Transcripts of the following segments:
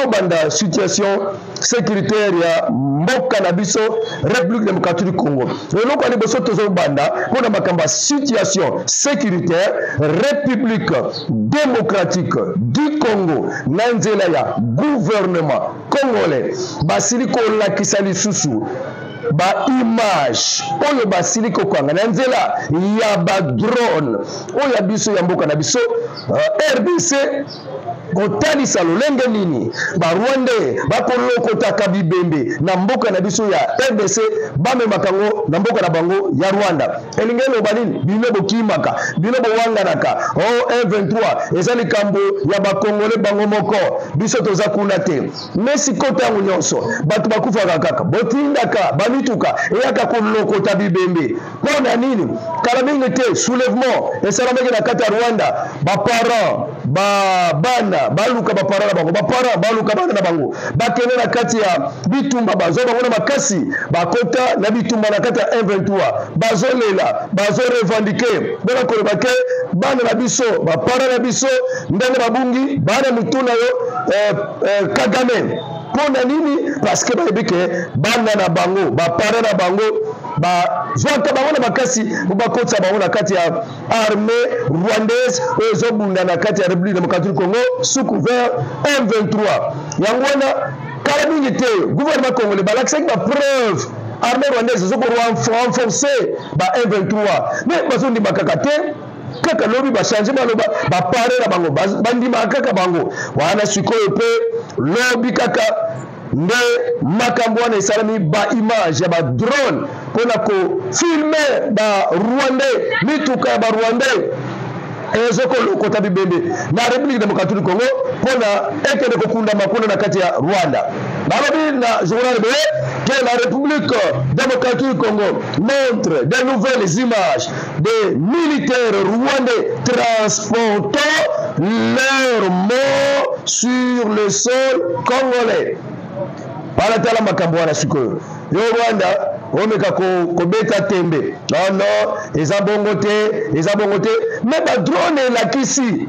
tobanda situation sécuritaire ya mboka na biso république démocratique du congo eloko ya liboso tozobanda mpo na makambo ya situation sécuritaire république démocratique du congo na nzela ya gouvernement congolais basili kolakisa lisusu baimage oyo basili kokanga na nzela ya badrone oyo ya biso ya mboka na biso euh, rdc kotalisa lolenge nini barwande bakolokotaka bibembe na mboka na biso ya rdc bamemaka yango na mboka na bango ya rwanda elingi eloba nini bino bokimaka bino bowanganaka o 23 eza likambo ya bakongole bango moko biso toza kuna te me siko ntango nyonso bato bakufaka kaka botindaka bamituka eyaka kolokota bibembe mpo na nini kala mingi te soulèvement esalamaki na kati ya rwanda baparent babana baluka baparent na bango baparent baluka bana na bango bakende na kati ya bitumba bazwa bango na makasi bakota na bitumba na kati ya 23 bazolela bazorevendike mpona koloba ke bana na biso baparent na biso ndenge babungi bana motu na yo eh, euh, kagame mpo na nini parce que bayebi ke bana na bango bapara na bango bazwaka bango na makasi mpo bakotisa bango na kati ya armée rwandaise oyo ezobunda na kati ya république démocratique congo sous couvert m23 yango wana kala mingi te gouvernement congolais balakisaki bapreuve armée rwandaise ezokorenforce ba m23 mais bazondima kaka te kaka lobi bachange baloba bapare na bango bandimaka kaka bango wana sikoyo mpe lobi kaka nde makambo wana esalami baimage ya badrone mpo na kofilme barwandais mituka ya barwandais ezo kolokota bibembe na république démocratique du congo mpo na ekende kokundama kuna na kati ya rwanda balobi na journal boye que la république démocratique du congo montre de nouvelles images des militaires rwandais transportant leurs morts sur le sol congolais. Bala tala makambo wana sikoyo. Yo Rwanda omeka kobeta tembe. Non non, eza bongo te, eza bongo te. Mais ba drone elakisi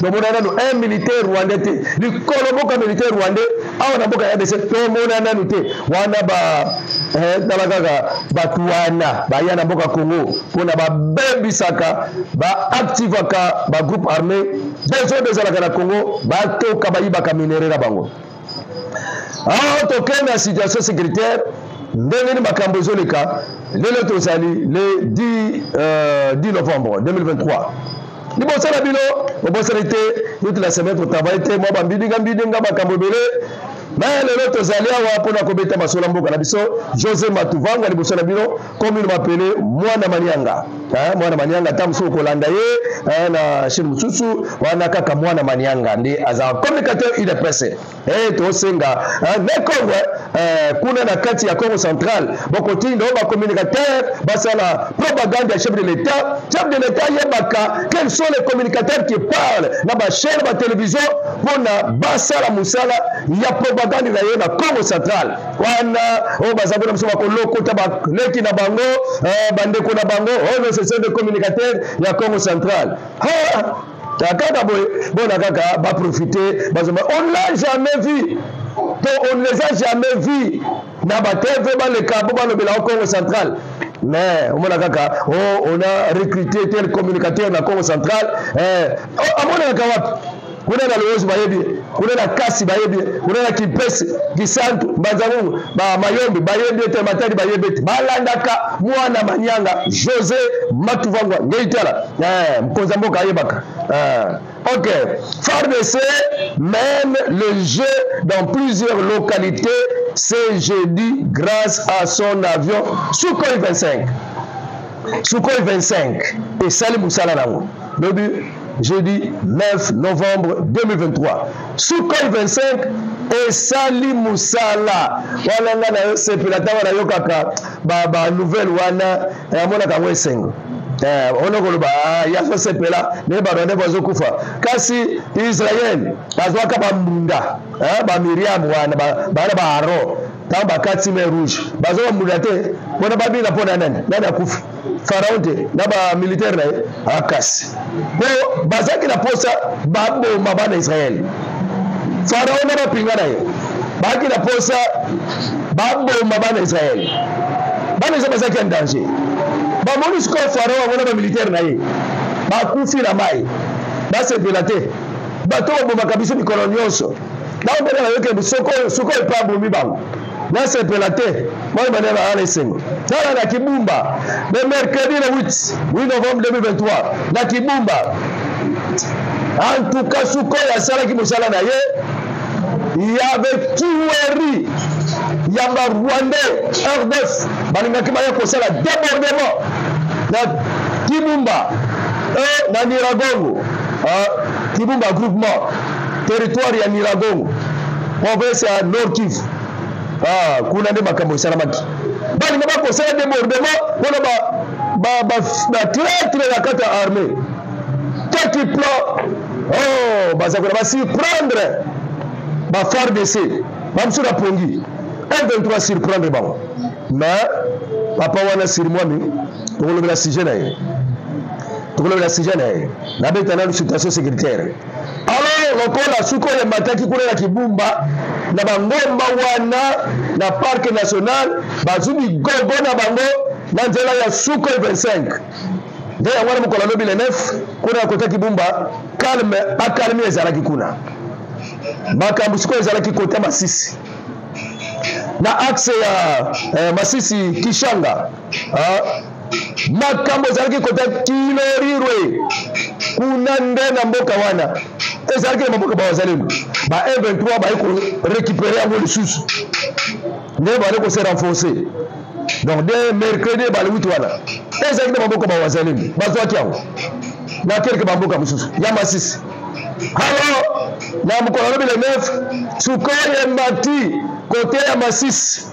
bomona nanu un eh, militaire rwandais te likolo boka militaire rwandais awa na mboka ya bese tomona nanu te wana ba eh, tala kaka bato wana baya na mboka congo mpona babebisaka baactivaka bagroupe armé besoin bezalaka na congo batoka bayibaka minere na bango awa tokende na situation sécuritaire ndenge nini makambo ezoleka lelo tozali le 10, euh, 10 novembre 2023 liboso na bino obosani te toute la semaine totravaille te mwa bambidinga mbidinga makambo ebele me lelo tozali awa mpo na kobeta masolo mboka na biso josé matuvanga liboso na bino commune mapele mwana manianga eh, mwana manianga ata mosusu okolanda ye eh, na chaine mosusu wana kaka mwana manianga nde aza communicateur udps eh, tosenga eh, na congo eh, kuna na kati ya congo central bokotinda oyo bacommunicateur basala propagande ya chef de l'état chef de l'état ayebaka quels sont les communicateurs qui parlent na bachaine batelevizio mpona basala mosala ya propagande na ye na congo central wana oyo baza kuna biso bakolokota baleki na bango eh, bandeko na bango oyo oh, nyonso sende communicateur ya congo central kaka boye bona kaka baprofite bazoma on l'a jamais vu to on ne les a jamais vu na bateve baleka bo balobela o congo central mais omona kaka o oh, on a recruté tel communicateur na congo central eh, oh, amonaka wapi kuna na lowozi bayebi ye kuna na kasi bayebi ye kuna na kimpese kisantu mbanzangungu mayombe bayebi ete matadi bayebi ete balandaka mwana manyanga josé matuvangwa ngeitala eh, mkonza mboka ayebaka eh, ok fardc mène le jeu dans plusieurs localités ce jeudi grâce à son avion sukhoi 25 sukhoi 25 esali mosala nango lobi jeudi 9 novembre 2023 sukai 25 esali mosala wana nga nasepela ntango nayokaka banouvelle wana amonaka yango esengo eh, ona koloba ah, ye azosepela naye barwandais bazokufa kasi israel azwaka bambunda eh, bamiriam wana bana ba aron ntango bakati mai rouge bazwa bambunda te mpona babina mpo na nani nani akufi pharaon te na bamilitaire na ye akasi mpo bazalaki na mposa baboma bana israele pharaon na bapinga na ye bazalaki na mposa baboma bana israele bana israele bazalaki ya danger bamoni sikoyo pharaon yango na bamilitaire na ye bakufi na mai basepela te bato babomaka biso mikolo nyonso baobela bayoki soko soko epa abomi bango nasepela te mwana mane na ala esengo tala na kibumba le mercredi le 8 8 novembre 2023 na kibumba en tout cas sukoyo asalaki mosala na ye yave tuerie ya barwandais rdf balingaki baya kosala débordement na kibumba e na niragongo kibumba groupement territoire ya Nyiragongo, province ya Nord Kivu. Ah, kuna nde makambo esalamaki. Balinga bakosala débordement mpona ba ba ba ba traitre ya kati ya armée. Kaki plan oh baza kona ba surprendre ba FARDC bamsu na pongi M23 surprendre bango mais papa wana sirimwami tokolobela sujet na ye tokolobela sujet na ye nabeta nanu situation sécuritaire Alors lokola suka oyo emataki kuna na kibumba na bangomba wana na parke national bazwi bigogo na bango na nzela ya suka 25 nde yango wana mokolo alobi le 9 kuna ya kota kibumba calme akalmi ezalaki kuna makambo sikoyo ezalaki kota masisi na axe ya eh, masisi kishanga ah. makambo ezalaki kota kilorirwe kuna nde na mboka wana ezalaki na maboko ba wazalendo ba m23 baye korécupere yango lisusu nde baye kose renforce donc de mercredi ebale wuti wana ezalaki na maboko ba wazalendo bazwaki yango na kelke bamboka mosusu ya masisi alo na mokolo alobi le 9 sukai emati kote ya masisi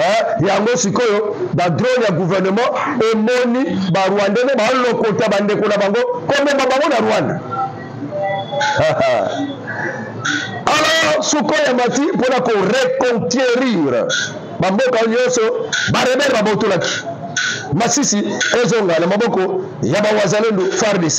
eh, yango sikoyo badrone ya gouvernement omoni barwandais nde balokota bandeko na bango komema bango na rwanda alors suko ya mati mpona koreconquérir bamboka nyonso barebele babotolaki masisi ezonga na maboko ya bawazalendo fardc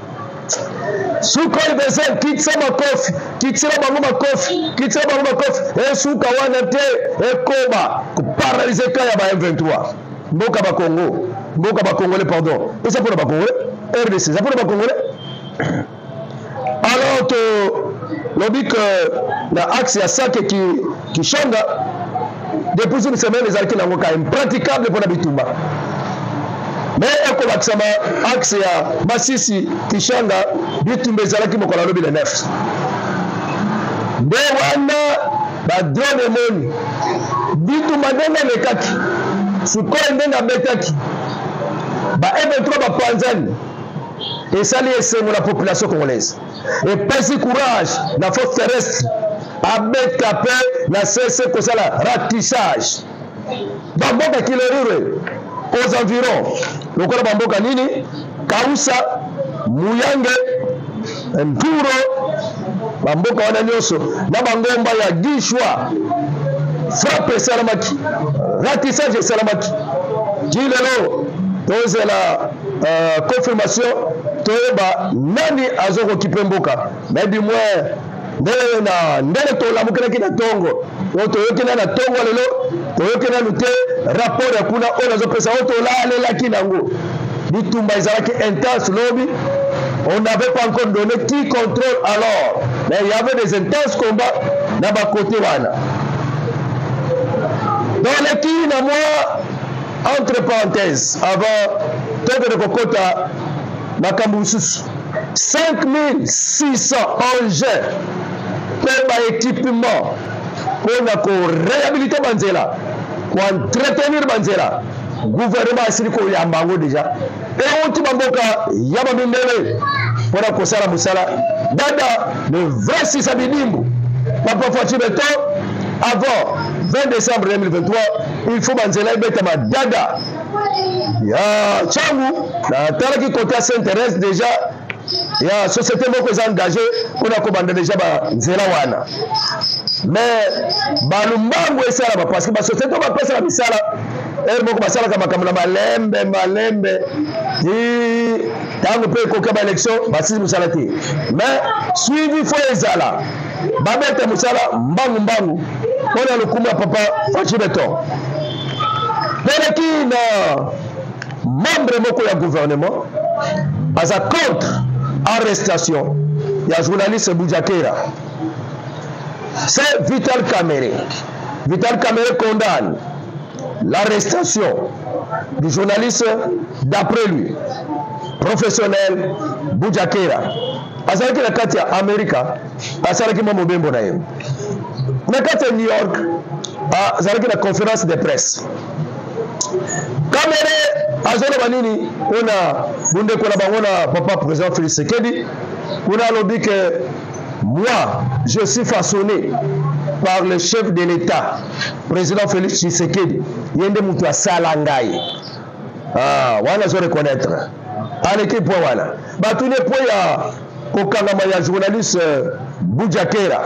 sukali bezeli kitisa makofi kitila bango makofi kitila bango makofi esuka wana te ekoba koparalyse ka ya ba m23 mboka bakongo mboka bakongole pardon eza mpona bakongole rdc eza mpona bakongole alors tolobi ke na axe ya sake ki Kishanga, depuis une semaine, les arqués n'ont impraticable pour la bitumba. Mais ekobakisama axe ya masisi kishanga bitumba ezalaki mokolo alobi le 9 nde wana badrone emoni bitumba ndenge elekaki sikoyo ndenge abetaki ba m23 bapanzani esali esengo na population congolaise epesi courage na force terrestre abeta mpe na sese kosala ratissage bamboka kilerure aux environs lokola bamboka nini kausa muyange nturo bamboka wana nyonso na bangomba ya gishwa frappe esalamaki ratissage esalamaki ti lelo tozela uh, confirmation toyeba nani azokokipe mboka mais du moins ndenge na ndenge tolamukelaki na ntongo oyo toyoki na na ntongo ya lelo toyoki nanu te rapport ya kuna oyo nazopesa oyo tolalelaki nango bitumba ezalaki intense lobi on n'avait pas encore donné qui contrôle alors mais il y avait des intenses combats na bakote wana toleki na mwa entre parenthèse avant tokende kokota makambo mosusu 5600 engins mpe baéquipement mpo na koréhabilite banzela koentretenir banzela gouvernement asili koyamba yango deja euti bamboka ya bamindele mpo na kosala mosala dada le 26 ya bidimbu papa faci beton avant 20 décembre 2023 il faut banzela ebetama dada ya ntango natalaki kote ya saint thérèse déjà ya société moko eza engage mpo na kobanda deja banzela wana mais balumbangu esalama parce que basociété oyo bapesaka misala ere moko basalaka makambo na malembe malembe ntango mpe ekoki ya baélection basili mosala te mais suivi fo ezala babeta mosala mbangu mbangu mpo na lokumu ya papa faci beton toleki na membre moko ya gouvernement aza contre arrestation ya journaliste bujakera c'est vital camere vital camere condamne l'arrestation du journaliste d'après lui professionnel bujakera azalaki na kati ya amerika asalaki mwa mobembo na ye na kati ya new york azalaki na conférence de presse kamere azoloba nini mpona bondeko na bango na papa président félix sekedi kuna alobi ke moi je suis façonné par le chef de l'état président félix tshisekedi ye nde moto asala ngai ah, wana azo reconnaître aleki mpo wana batuni mpo ya kokangama ya journaliste euh, bujakera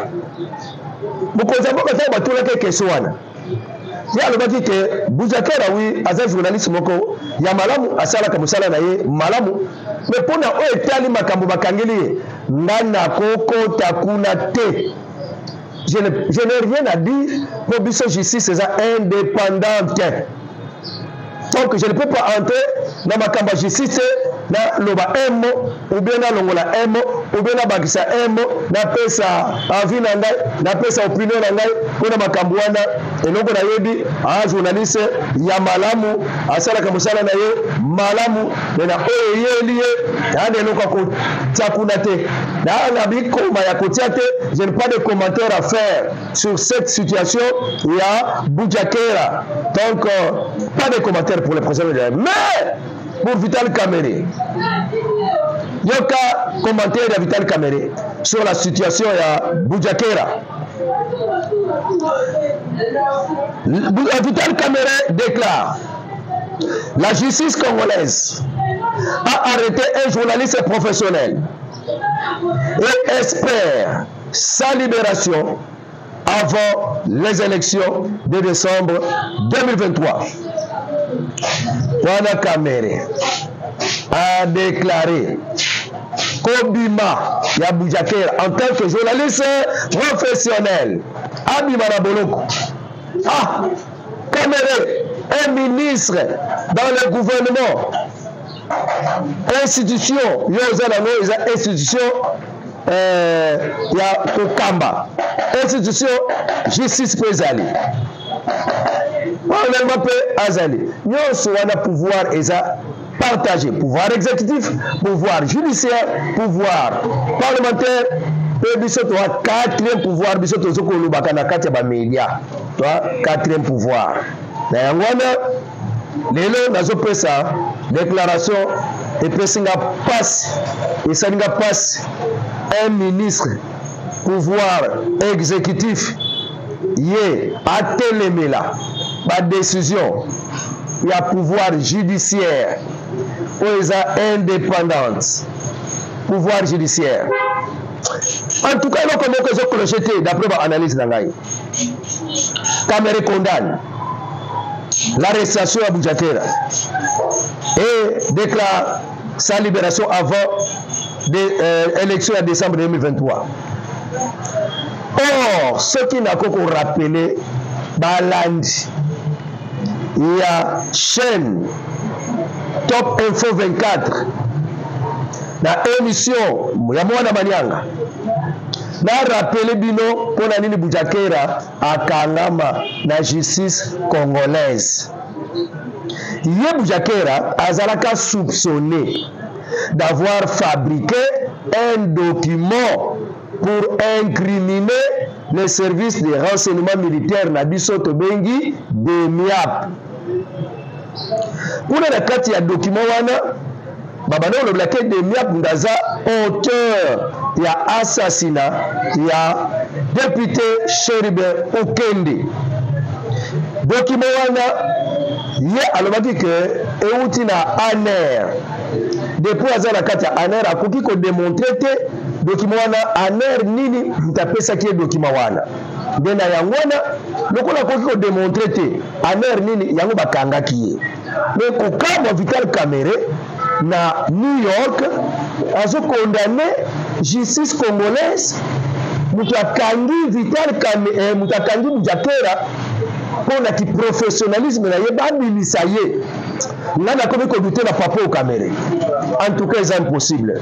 mokonzi ya mboka ntango batunaki ekesio wana ye alobaki ke bujakera wi aza journaliste moko ya malamu asalaka mosala na ye malamu me mpo na oyo etali makambo bakangeli ye ngai nakokota kuna te Je ne, je n'ai rien à dire pour Bisso Justice eza indépendante. Donc je ne peux pas entrer dans ma kamba justice na loba un mot ou bien na longola un mot ou bien na bakisa un mot na pesa avis na ngai na pesa opinion na ngai mpona makambo wana eloko nayebi a journaliste ya malamu asalaka mosala na ye malamu me na oyo eyeli ye aa na eloko akotia kuna te na na bikoma ya kotia te je ne pas de commentaire à faire sur cette situation ya bujakera donc euh, pas de commentaire pour le président mais pour Vital Kamere. Yoka commentaire ya Vital Kamere sur la situation ya Boujakera. Vital Kamere déclare la justice congolaise a arrêté un journaliste professionnel et espère sa libération avant les élections de décembre 2023. Wana Kamere a déclaré kobima ya Boujaker en tant que journaliste professionnel abima na boloko ah Kamerhe est ministre dans le gouvernement. Institution, yo oza nango eza institution euh, ya kokamba institution justice mpe ezali parlement mpe azali nyonso wana pouvoir eza Partager pouvoir exécutif, pouvoir judiciaire, pouvoir parlementaire, mpe biso toa quatrième pouvoir biso tozo kolobaka na kati ya bamedia toa quatrième pouvoir na yango wana lelo nazopesa déclaration epesi nga mpasi esali nga mpasi un ministre pouvoir exécutif ye atelemela badecision ya pouvoir judiciaire oyo eza indépendante pouvoir judiciaire en tout cas eloko moko ezocloche te d'après baanalyse na ngai kamere condamne l'arrestation ya bujakera et déclare sa liberation avant de, euh, élection ya décembre 2023 or soki nako korapele balandi ya chaîne top info 24 na émission ya mwana manianga narapele bino mpo na nini bujakera akangama na justice congolaise ye Bujakera azalaka soupçonné d'avoir fabriqué un document pour incriminer les services de renseignement militaire na biso tobengi DEMIAP. Kuna na kati ya document wana babanda kolobela te demiap nde aza auteur ya assassina ya depute sheribe okende dokima wana ye alobaki ke euti na aner depuis aza na kati ya aner akoki kodemontre te dokima wana aner nini moto apesaki ye dokima wana nde na yango wana lokola akoki kodemontre te aner nini yango bakangaki ye Mais kokamwa Vital Kamerhe na New York azo condamner justice congolaise moto akangi Vital Kame, eh, moto akangi Mujakera mpo na kiprofessionnalisme na ye babimisa ye ngai nakomi kodute na papa okamere en tout cas eza impossible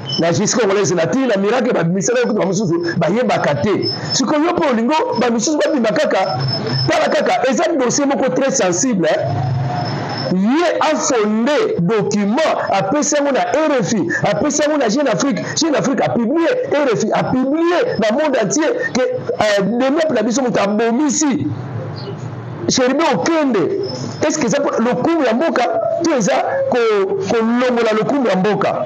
na justice congolaise na tii na miracle babimiselaki kutu bamosusu bayebaka te sikoyo yo mpe olingo bamisusu babima kaka tala kaka eza dossier moko très sensible eh? ye afonde document apesi yango na rfi apesi yango na jeune afrique jeune afrique apiblie rfi apiblie na monde entier ke euh, demepe na biso moto abomisi cheribe okende est ce que eza lokumu ya mboka to eza kolongola lokumu ya mboka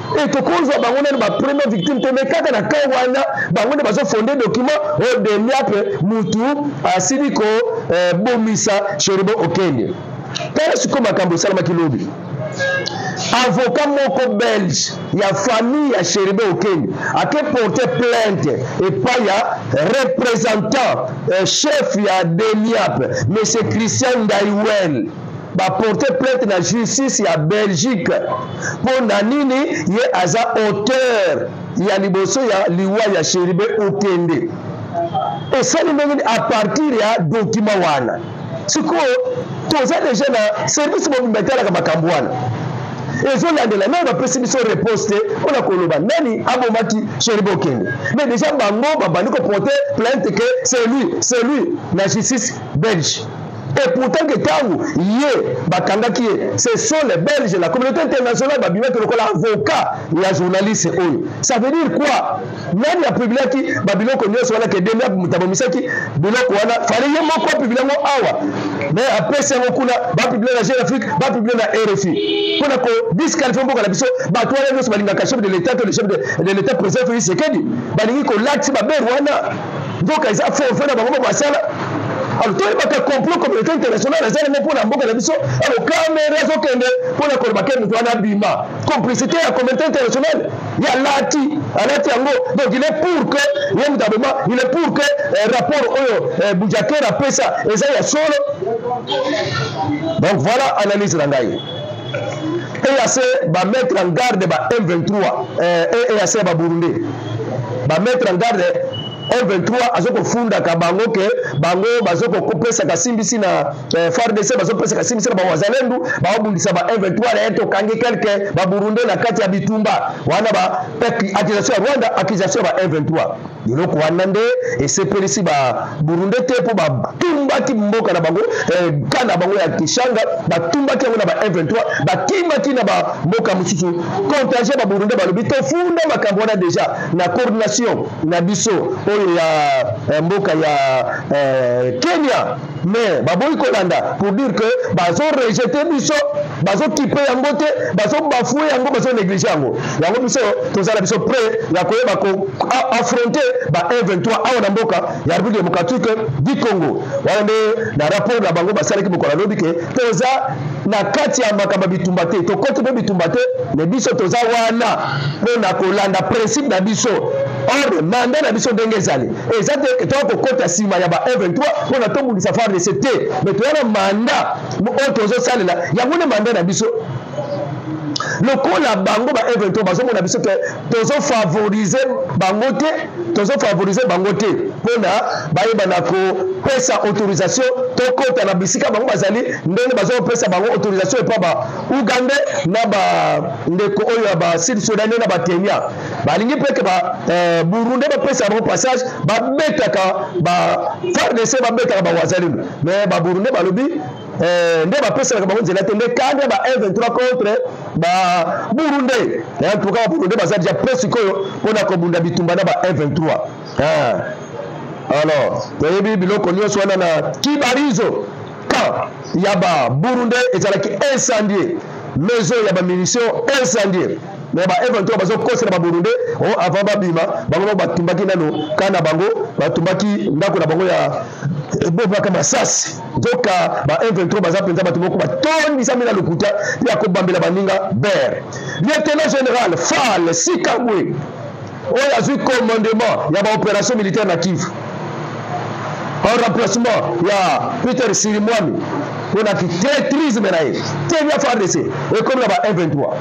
et tokozwa bango nani ba premier victime te mais kaka na cas wana bango nde bazo fonde document oyo demiatre mutu asili kobomisa euh, cheribo okende tala sikoyo makambo esalamaki lobi avocat moko belge ya famille ya cheribe okende ake porte plainte epai ya représentant euh, chef ya demiap monsieur christian ndaiwel ba porte plainte na justice ya belgique mpo na nini ye aza auteur ya liboso ya liwa ya sheribe okende esali ndenge nini a partir ya dokima wana sikoyo toza deja na service mobimba etalaka makambo wana ezolandela nani bapesi biso repose te mpo na koloba nani abomaki sheribe okende mais deja bango babandi koporte plainte ke celui celui na justice belge Et pourtant que tango ye bakangaki ye, ce sont les Belges, la communauté internationale babimaki lokola avocat ya journaliste oyo. Ça veut dire quoi? Nani apubliaki ba biloko nyonso wana ke Demia moto abomisaki biloko wana, fallait ye moko apublie yango awa. Mais apesi yango kuna, bapublie na Jeune Afrique, bapublie na RFI. Mpo na ko disqualifier mboka na biso, bato wana nyonso balingaka chef de l'État to le chef de, de l'État président Félix Tshisekedi, balingi kolati babere wana. mboka eza forfait na bango moko basala alors toyebaka complot communauté international aza nango mpo na mboka na biso alors kamere azokende mpo na koloba ke moto wana abima complicité ya communauté international ye alati alati yango donc il est pour que ye moto aboma il est pour que eh, rapport oyo eh, bujakere apesa eza ya solo donc voilà analyse na ngai EAC ba mettre en garde ba M23 euh, e EAC ya ba Burundais ba mettre en garde M23 azo kofundaka bango ke bango bazo kopesaka simbisi na eh, FARDC bazo kopesaka simbisi na ba wazalendo baobundisa ba M23 na ye tokangi quelque ba Burundais na kati ya bitumba wana ba accusation ya Rwanda accusation ya ba M23 biloko wana nde esepelisi baburunde te mpo batumbaki mboka na bango eh, ka na bango ya kishanga batumbaki yango na ba m23 bakimaki na bamboka mosusu contingent ya baburunde balobi tofunda makambo wana deja na coordination na biso oyo ya eh, mboka ya eh, kenya mais baboyi kolanda pour dire que bazo rejete biso bazokipe yango te bazobafue yango bazonéglige yango yango biso tozala biso près ya koyeba koaffronte ba 123 awa na mboka ya république démocratique du congo wana nde na rapport na bango basalaki mokolo alobi ke toza na kati ya makambo ya bitumba te tokoti mpe bitumba te me biso toza wana mpo na kolanda principe na biso ordre manda na biso ndenge ezali eza te toya kokota nsima ya ba M23 mpona tobundisa FARDC te mais toya na manda oyo tozosalela yango nde manda na biso lokola bango ba M23 bazomona biso te tozofavorize bango te tozofavorize bango te mpona bayeba na kopesa autorisation tokota na bisika bango bazali ndenge bazopesa bango autorisation epa ba ougandais na bandeko oyo ya basud sudanais na bakenya balingi mpe ke baburundais euh, bapesa bango passage babetaka ba fardc babetaka bawazalino mais baburundais balobi euh, nde bapeselaka bango nzela te nde kanda ba 1 23 contre baburundais en tout cas baburundais baza deja pre sikoyo mpo na kobunda bitumba na ba 1 23 alors toyebi biloko nyonso wana na kibarizo camp ya ba burundais ezalaki incendie maison ya ba munition incendie me ba eventure bazokosela ba burundais o oh, avant babima bango moko batumbaki nano ka na bango batumbaki ndako na bango ya ebobaka masasi nzoka ba eventure baza mpenza bato moko batondisami na lokuta ya kobambela baninga bere lieutenant général fale sikabwe oyo azwi commandement ya baopération militaire na kivu en remplacement ya peter sirimwami mpo na kitretrisme na ye te bya fardc ekomi na ba 123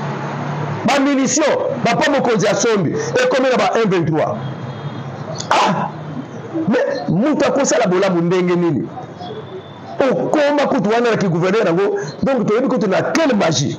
bamunition bapa mokonzi ya sombi ekomi na ba 123 ah me moto akosala bolamu ndenge nini okoma kutu wana na kiguvernere yango donc toyebi kutu na quelle magie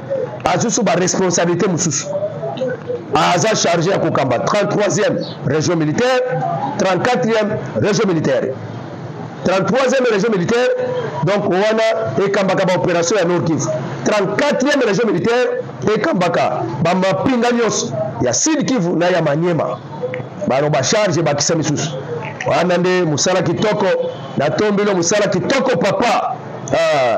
azusu ba responsabilité mosusu aza chargé ya kokamba 33e région militaire 34e région militaire 33e région militaire donc wana ekambaka baopération ya nord kivu 34e région militaire ekambaka bamapinga nyonso ya sud kivu na ya maniema bano bacharge ebakisa misusu wana nde mosala kitoko natombeli mosala kitoko papa ah.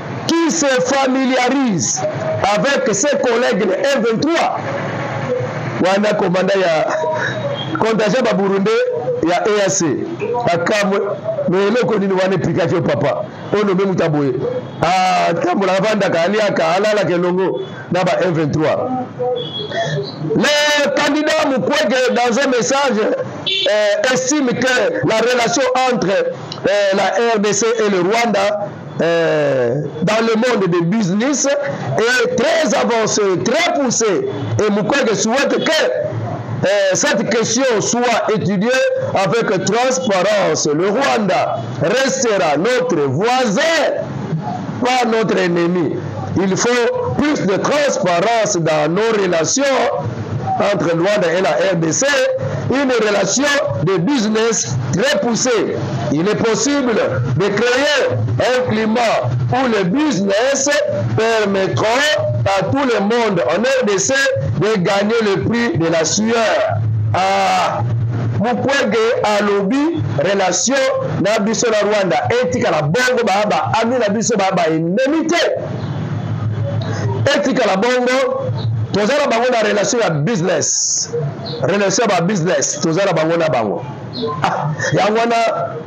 qui se familiarise avec ses collègues le M23 wana komanda ya contingent ba burundais ya EAC akamwe me eloko nini wana eplikaki yo papa oyo nobe moto aboye atambolaka ah, vandaka aliaka alalaka elongo na ba M23 le candidat Mukwege dans un message euh, estime que la relation entre euh, la RDC et le Rwanda Euh, dans le monde des business est très avancée, très poussée. Et Mukwege souhaite que Eh, cette question soit étudiée avec transparence. Le Rwanda restera notre voisin, pas notre ennemi. Il faut plus de transparence dans nos relations entre Luanda et la RDC, une relation de business très poussée. Il est possible de créer un climat où les business permettront à tout le monde en RDC de gagner le prix de la sueur. Ah, mukwege alobi relation na biso na rwanda etikala bongo baba ami na biso baba endemi te etikala bongo toza na bango na relation ya business relation ya babusiness toza na bango na bango ah, yango wana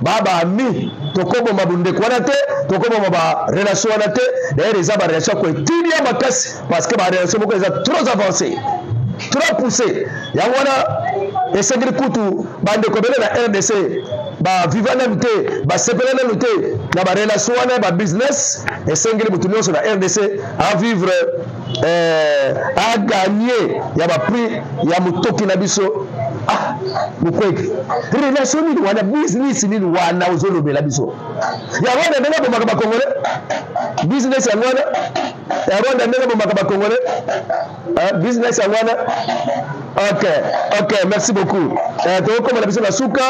babaami tokoboma bondeko wana te tokoboma barelation wana te dayere eza barelation ya koetilia makasi parce que barelation moko eza trop avancé trop poussé yango wana esengeli kutu bandeko ebele na rdc baviva nanu te basepela nanu te na barelation wana ya babusiness esengeli moto nyonso na rdc avivre eh, aganye ya baprix ya motoki na biso ah mokweki relation nini wana business nini wana ozolobela biso ya rwanda ndenge abomaka bakongole business yango wana ya rwanda ndenge abomaka bakongole Hein, business yango wana ok ok merci beaucoup eh, tokokoma na biso na suka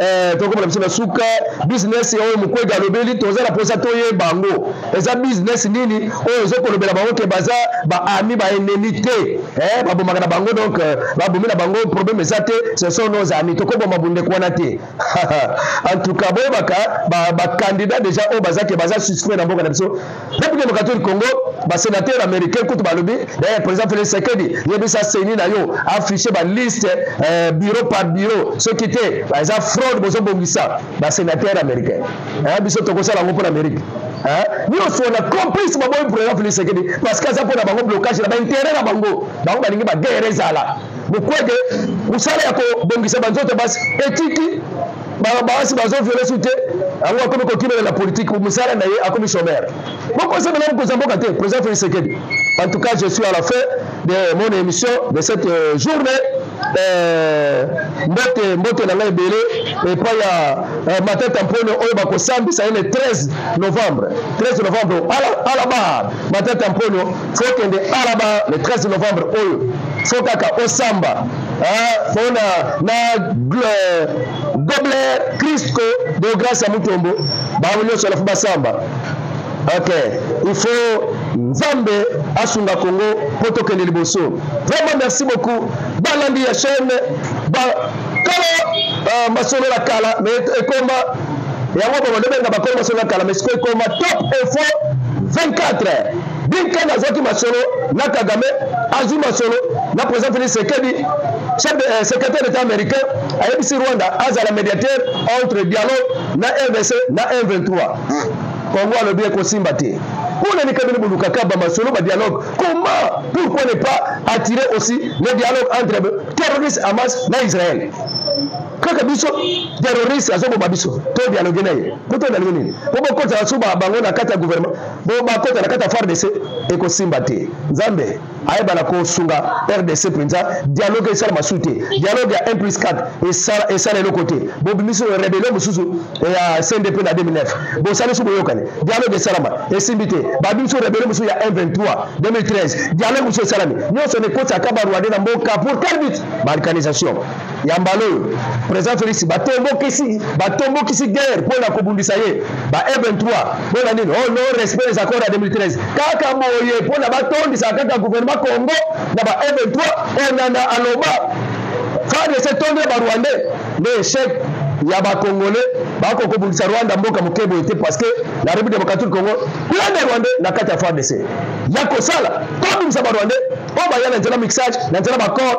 eh, tokokoma na biso na suka business oyo mokwege alobeli toza na mposa toyeba yango eza business nini oyo ezokolobela bango ke baza baami baennemi te eh, babomaka na bango donc babomi na bango problème eza te ce sont nos amis tokoboma bondeko wana te en tout cas boyebaka bacandidat déjà oyo bazaki baza suspect na mboka na biso peuple démocratique du congo basénateur américain kutu balobi eh, président félix sekedi yebisa seni na yo affiche baliste eh, bureau par bureau soki te eza fraude bozobongisa basénateur américain eh, biso tokosala yango mpo na amérique nyonso wana complice baboyi président félix sekedi parce que aza mpo na bango blocage na baintérêt na bango bango balingi baguerre ezala Mukwege, musala ya kobongisa banzoto basi etiki basi bazoviole su te yango akomi kokimela na politike misala na ye akomi chomere bokosebela bokonza mboka te président félix sekedi en tout cas je suis à la fin de mon émission de cette euh, journée euh, mbote mbote na ngai ebele epai ya euh, matata mpone oyo bakosambisa ye le 13 novembre 13 novembre alaba matata mpono fo kende alaba le 13 novembre oyo fo kaka osamba mpo na na gobler christo de grace ya mutombo bango nyonso wana fo basamba ok il faut nzambe asunga kongo mpo tokende liboso vraiment merci beaucoup balandi ya chaîne ba kala uh, masolo na kala me ekoma yango baba ndebenga bakoma masolo na kala me sikoyo ekoma top info 24 Blinken azwaki masolo na Kagame, azwi masolo na president Felix Tshisekedi. Chef de euh, secrétaire d'État américain ayebisi Rwanda azala médiateur entre dialogue na RDC na M23. Congo alobi ekosimba te. Pour les Kabila Boulukaka, Bamasolo, dialogue, comment, pourquoi ne pas attirer aussi le dialogue entre terroristes Hamas et Israël kaka biso terroriste azoboma biso to dialogue na ye po to dialogue nini po bokotaka so bango na kati ya gouvernement po bakota na kati ya fardc ekosimba te nzambe ayeba na kosunga rdc mpenza dialogue esala masusu te dialogue ya 1 plus 4 esala eloko te bobimisi oyo rebelio mosusu eh, ya cndp na 2009 bosali so boyokani dialogue esalama esimbi te babimisi oyo rebelio mosusu ya 123 2013 dialogue mosusu esalami nyonso nekotisaka barwande na mboka pour quel but balkanisation ya mbala oyo président félix batombokisi batombokisi guerre mpo na kobundisa ye ba m23 mpo na nini oh non respect les accords ya 2013 kaka boye mpo na batondisaka kaka gouvernement congo na ba m23 onana aloba fardc tondre barwandais nde échec ya bacongolais bakoki kobundisa rwanda mboka moke boye te parce que la république démocratique du congo kuna nde rwandais na kati ya fardc ya kosala tobimisa barwandais oyo baya na nzela mixage na nzela baccord